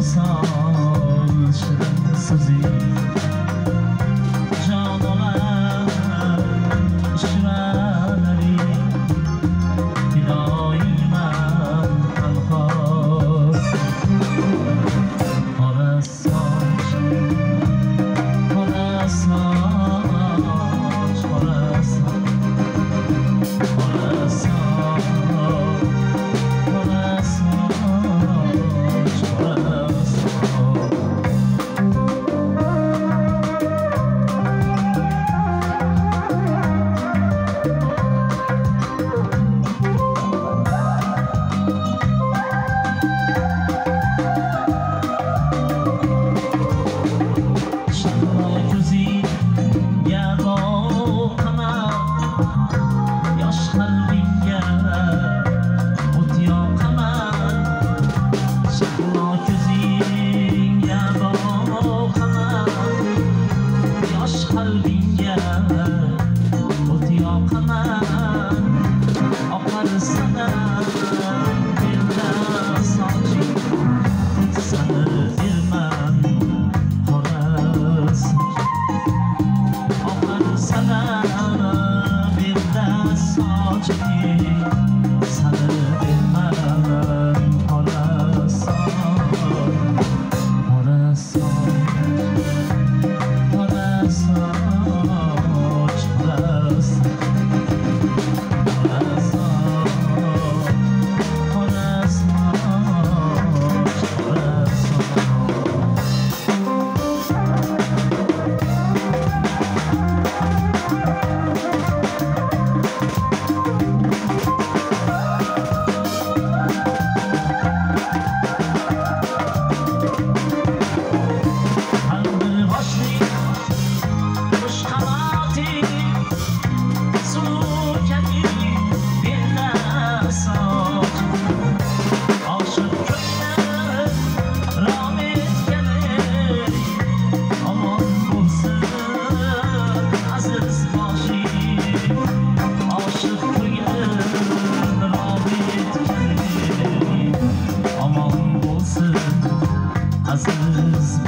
sun. You. houses